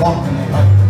walk in the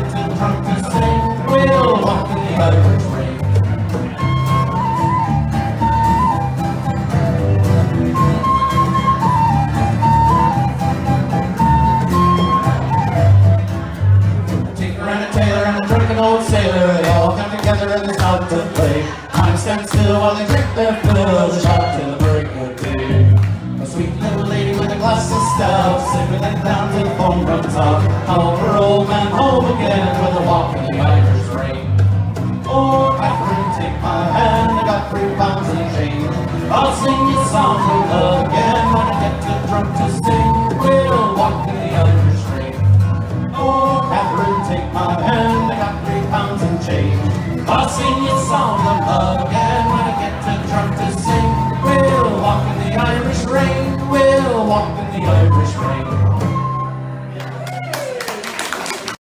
and a tailor and a drunken old sailor, they all come together in the south to play. Time stands still while they drink their fill, they shout till the break of day. A sweet little lady with a glass of stout, sipping it down till the foam runs out. Her old man home again with a walk in the Irish rain. Oh, Catherine, take my hand, I got three pounds in change. I'll sing you songs of in change. I'll sing you songs of love again when I get too drunk to sing. We'll walk in the Irish rain, we'll walk in the Irish rain.